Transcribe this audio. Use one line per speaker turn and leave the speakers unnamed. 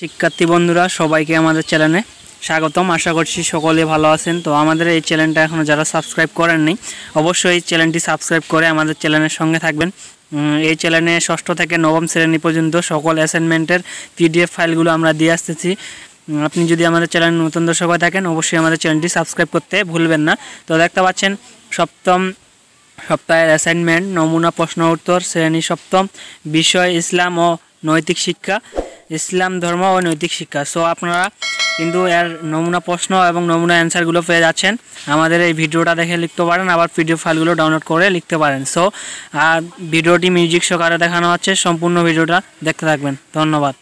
শিক্ষার্থী বন্ধুরা, সবাইকে আমাদের চ্যানেলে স্বাগতম। আশা করছি সকলে ভালো আছেন। তো আমাদের এই চ্যানেলটা এখনও যারা সাবস্ক্রাইব করেননি অবশ্যই এই চ্যানেলটি সাবস্ক্রাইব করে আমাদের চ্যানেলের সঙ্গে থাকবেন। এই চ্যানেলে ষষ্ঠ থেকে নবম শ্রেণি পর্যন্ত সকল অ্যাসাইনমেন্টের পিডিএফ ফাইলগুলো আমরা দিয়ে আসতেছি। আপনি যদি আমাদের চ্যানেল নতুন দর্শক হয়ে থাকেন, অবশ্যই আমাদের চ্যানেলটি সাবস্ক্রাইব করতে ভুলবেন না। তো দেখতে পাচ্ছেন, সপ্তম সপ্তাহের অ্যাসাইনমেন্ট, নমুনা, প্রশ্ন, উত্তর, শ্রেণি, সপ্তম, বিষয়, ইসলাম ও নৈতিক শিক্ষা। ইসলাম ধর্ম ও নৈতিক শিক্ষা। সো আপনারা কিন্তু এর নমুনা প্রশ্ন এবং নমুনা অ্যান্সারগুলো পেয়ে যাচ্ছেন। আমাদের এই ভিডিওটা দেখে লিখতে পারেন, আবার পিডিএফ ফাইলগুলো ডাউনলোড করে লিখতে পারেন। সো আর ভিডিওটি মিউজিক সহকারে দেখানো হচ্ছে। সম্পূর্ণ ভিডিওটা দেখতে থাকবেন। ধন্যবাদ।